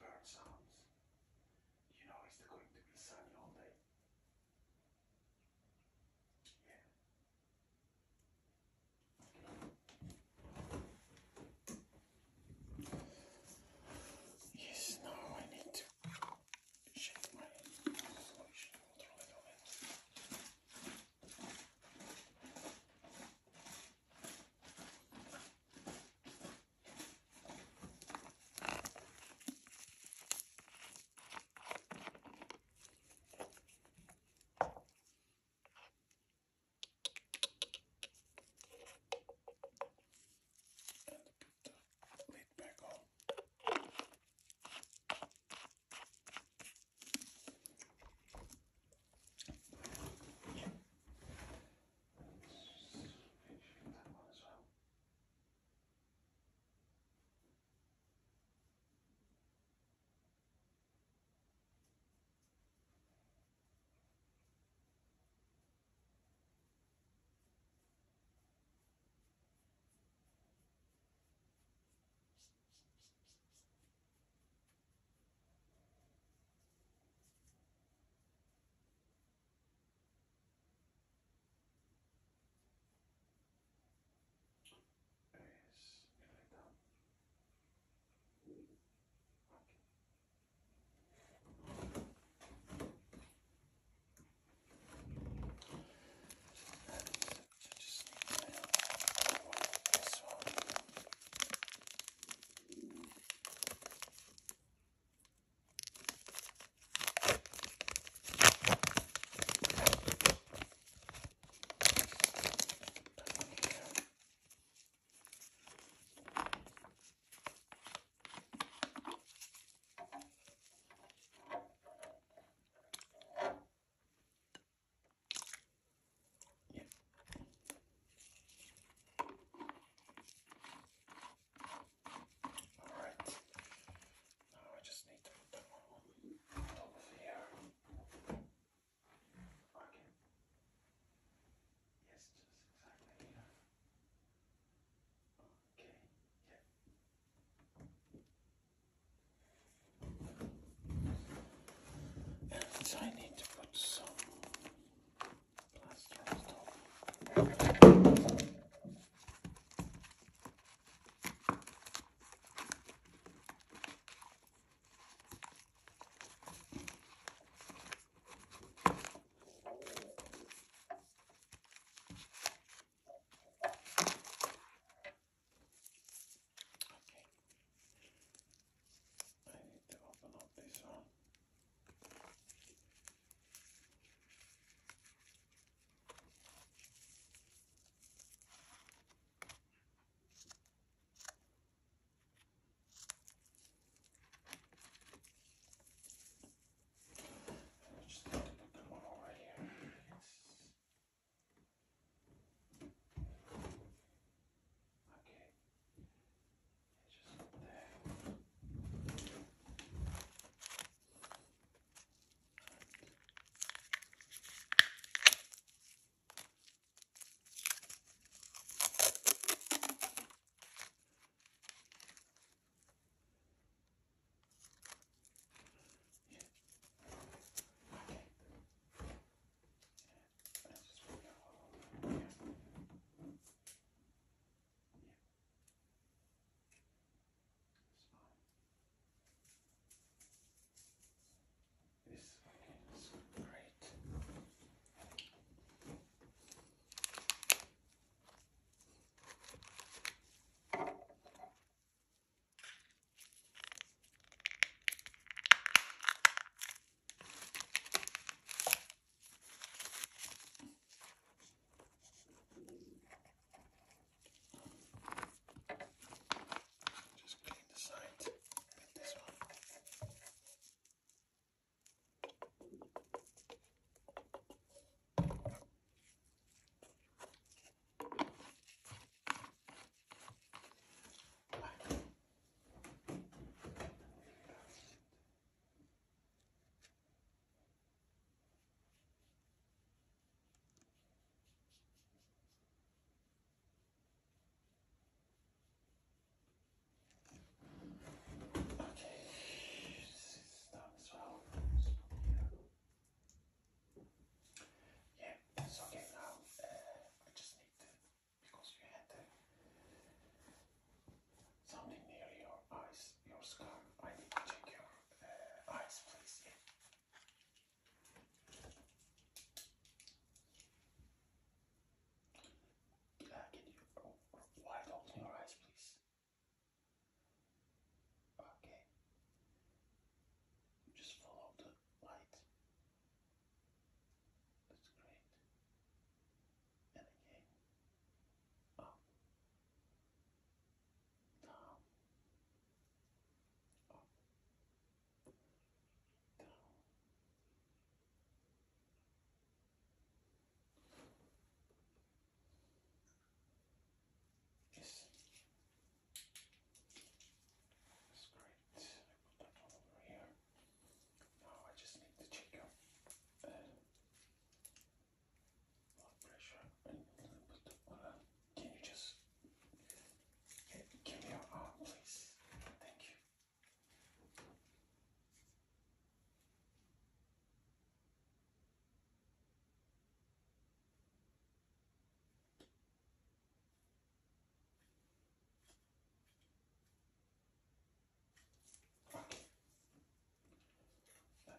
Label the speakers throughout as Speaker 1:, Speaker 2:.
Speaker 1: bird sounds. You know it's going to be sunny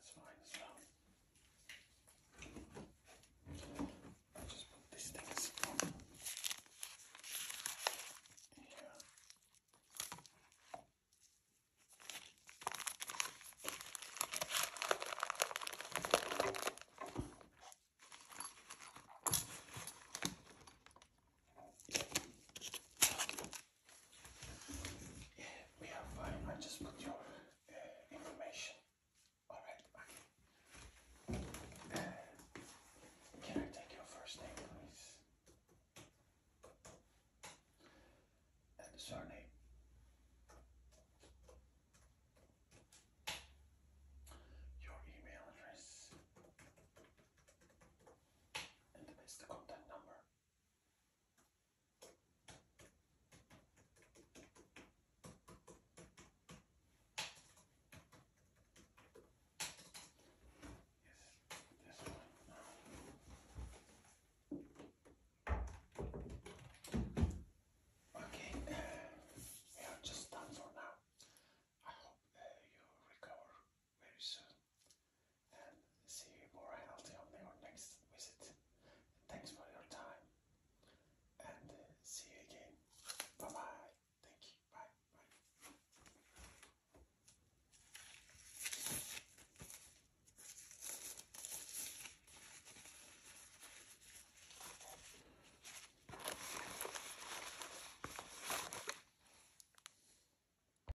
Speaker 1: that's fine.